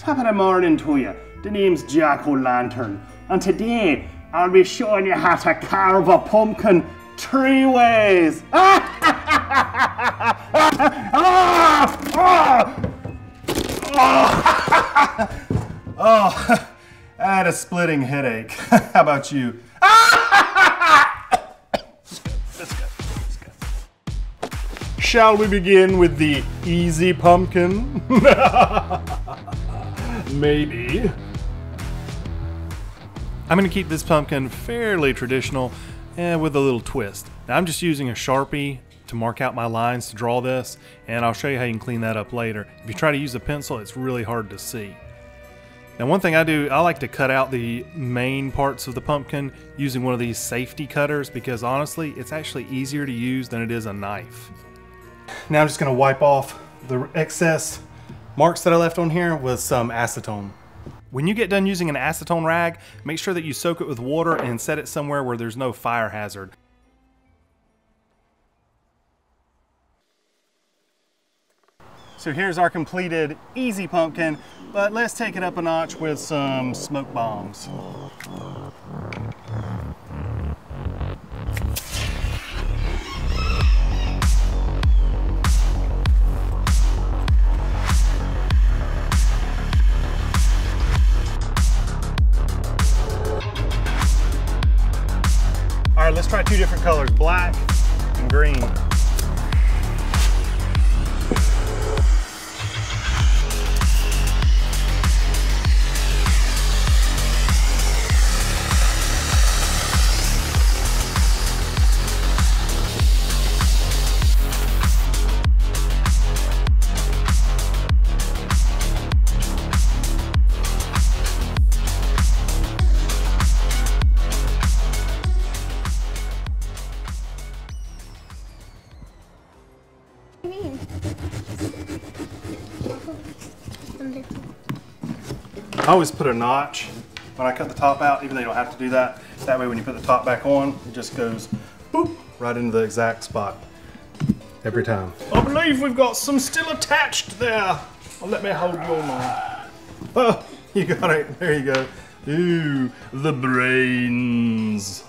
Top of the morning to you. The name's Jack O'Lantern, and today I'll be showing you how to carve a pumpkin three ways. Ah! Ah! Ah! oh, I had a splitting headache. How about you? Shall we begin with the easy pumpkin? Maybe. I'm going to keep this pumpkin fairly traditional and with a little twist. Now I'm just using a Sharpie to mark out my lines to draw this and I'll show you how you can clean that up later. If you try to use a pencil it's really hard to see. Now one thing I do, I like to cut out the main parts of the pumpkin using one of these safety cutters because honestly it's actually easier to use than it is a knife. Now I'm just going to wipe off the excess marks that I left on here with some acetone. When you get done using an acetone rag, make sure that you soak it with water and set it somewhere where there's no fire hazard. So here's our completed easy pumpkin, but let's take it up a notch with some smoke bombs. Try two different colors, black and green. I always put a notch when I cut the top out, even though you don't have to do that. That way when you put the top back on, it just goes boop, right into the exact spot every time. I believe we've got some still attached there. Well, let me hold your line. Oh, you got it. There you go. Ooh, the brains.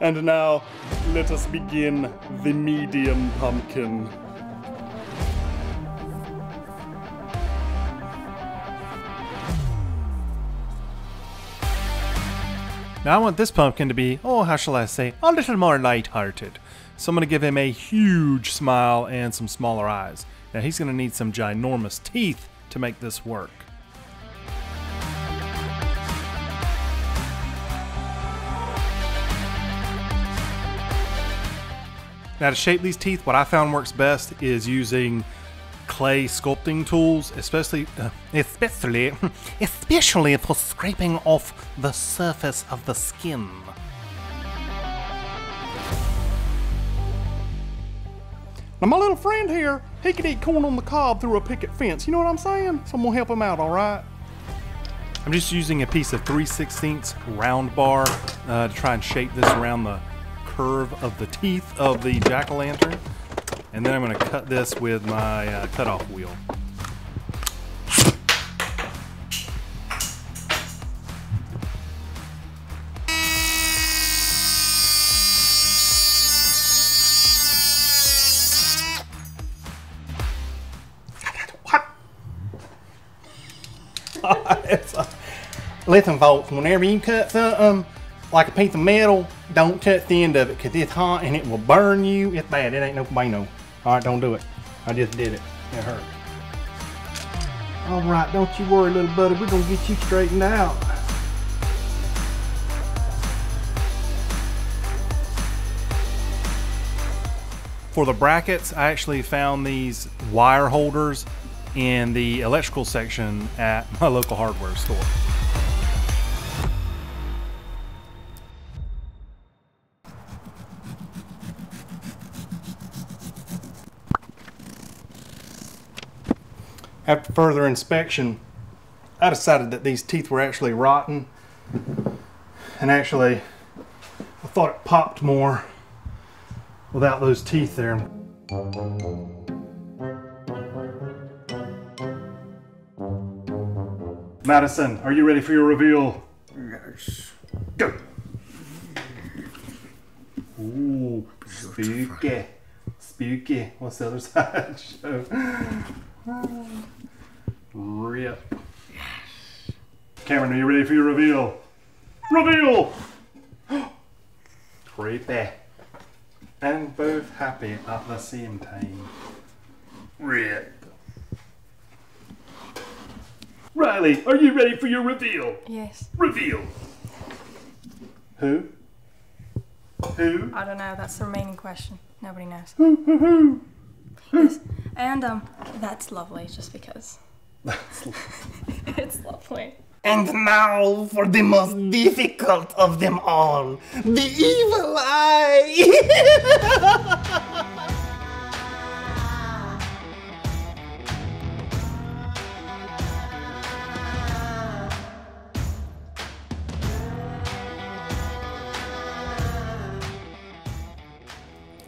And now, let us begin the medium pumpkin. Now I want this pumpkin to be, oh, how shall I say, a little more light-hearted. So I'm going to give him a huge smile and some smaller eyes. Now he's going to need some ginormous teeth to make this work. Now to shape these teeth, what I found works best is using clay sculpting tools, especially, uh, especially, especially for scraping off the surface of the skin. Now my little friend here, he could eat corn on the cob through a picket fence. You know what I'm saying? So I'm gonna help him out, all right? I'm just using a piece of 3 16 round bar uh, to try and shape this around the curve of the teeth of the jack-o'-lantern. And then I'm going to cut this with my uh, cutoff wheel. a, listen, folks, whenever you cut something like a piece of metal, don't touch the end of it because it's hot and it will burn you. It's bad. It ain't no bueno. All right, don't do it. I just did it. It hurt. All right, don't you worry, little buddy. We're gonna get you straightened out. For the brackets, I actually found these wire holders in the electrical section at my local hardware store. After further inspection, I decided that these teeth were actually rotten. And actually, I thought it popped more without those teeth there. Madison, are you ready for your reveal? Yes. Go. Ooh, spooky. Spooky. What's the other side? Show. Rip. Cameron, are you ready for your reveal? Reveal! Creepy. And both happy at the same time. Rip. Riley, are you ready for your reveal? Yes. Reveal. Who? Who? I don't know. That's the remaining question. Nobody knows. Who? Who? Who? Yes. And um, that's lovely. Just because it's lovely. And now for the most difficult of them all the evil eye!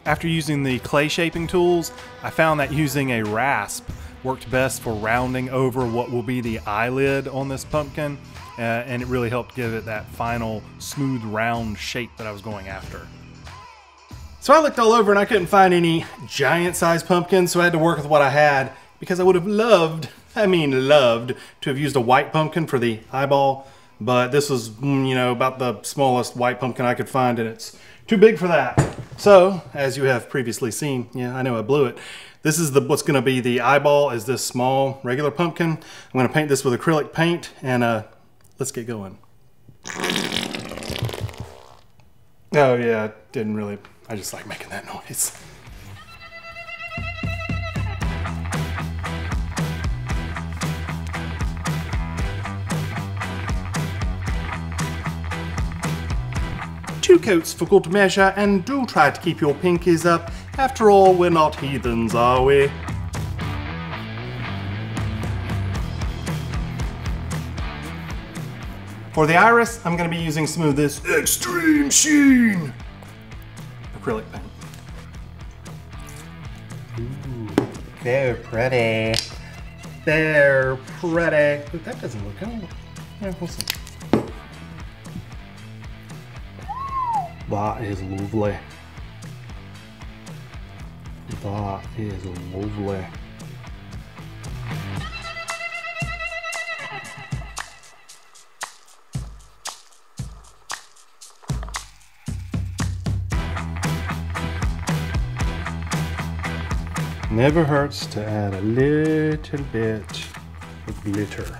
After using the clay shaping tools, I found that using a rasp worked best for rounding over what will be the eyelid on this pumpkin, uh, and it really helped give it that final smooth round shape that I was going after. So I looked all over and I couldn't find any giant sized pumpkins, so I had to work with what I had because I would have loved, I mean loved, to have used a white pumpkin for the eyeball, but this was, mm, you know, about the smallest white pumpkin I could find and it's too big for that. So, as you have previously seen, yeah, I know I blew it. This is the what's going to be the eyeball is this small regular pumpkin. I'm going to paint this with acrylic paint and uh, let's get going. Oh yeah, didn't really. I just like making that noise. Two coats for good measure, and do try to keep your pinkies up. After all, we're not heathens, are we? For the iris, I'm going to be using some of this Extreme Sheen acrylic paint. Ooh, they're pretty. They're pretty. Ooh, that doesn't look good. Yeah, we'll see. That is lovely. That is lovely. Never hurts to add a little bit of glitter.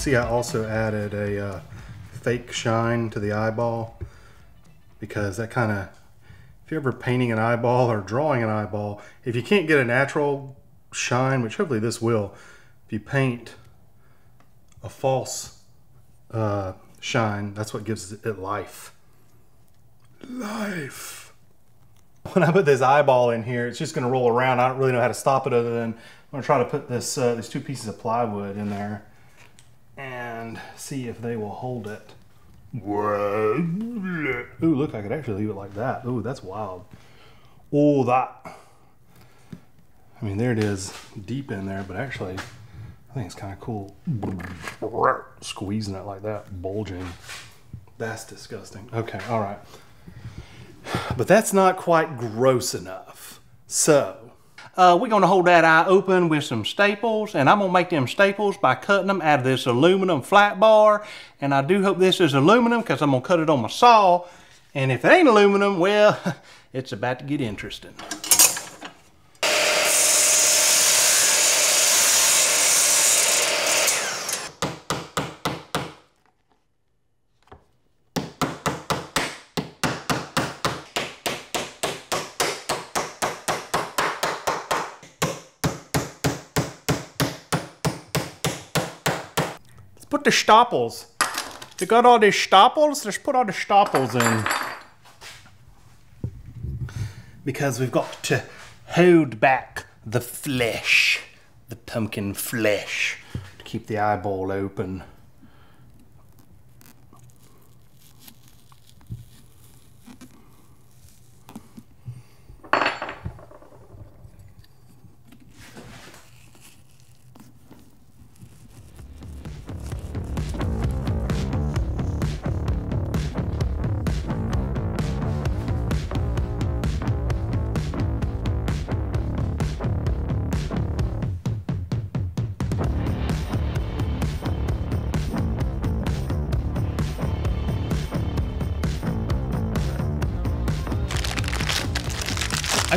See I also added a uh, fake shine to the eyeball because that kind of, if you're ever painting an eyeball or drawing an eyeball, if you can't get a natural shine, which hopefully this will, if you paint a false uh, shine, that's what gives it life. Life. When I put this eyeball in here, it's just going to roll around. I don't really know how to stop it other than I'm to try to put this uh, these two pieces of plywood in there and see if they will hold it. Ooh, look, I could actually leave it like that. Ooh, that's wild. Oh, that. I mean, there it is, deep in there, but actually, I think it's kind of cool. Squeezing it like that, bulging. That's disgusting. Okay, all right. But that's not quite gross enough. So, Uh, we're gonna hold that eye open with some staples, and I'm gonna make them staples by cutting them out of this aluminum flat bar. And I do hope this is aluminum because I'm gonna cut it on my saw. And if it ain't aluminum, well, it's about to get interesting. Put the stopples. You got all these stopples? Let's put all the stopples in. Because we've got to hold back the flesh, the pumpkin flesh, to keep the eyeball open.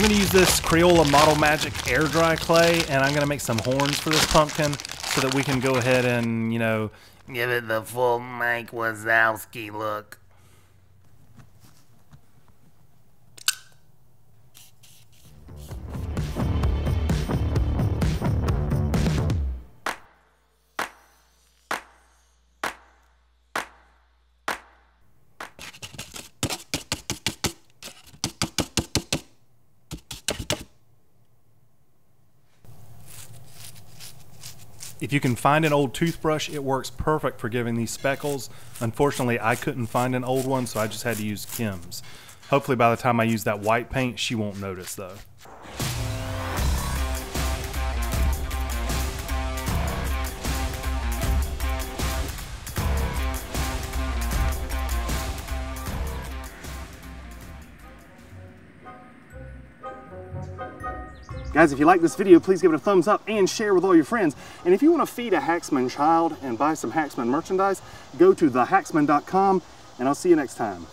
To use this Crayola Model Magic air dry clay, and I'm to make some horns for this pumpkin so that we can go ahead and, you know, Give it the full Mike Wazowski look. If you can find an old toothbrush, it works perfect for giving these speckles. Unfortunately, I couldn't find an old one, so I just had to use Kim's. Hopefully by the time I use that white paint, she won't notice though. Guys, if you like this video, please give it a thumbs up and share with all your friends. And if you want to feed a Haxman child and buy some Haxman merchandise, go to thehaxman.com and I'll see you next time.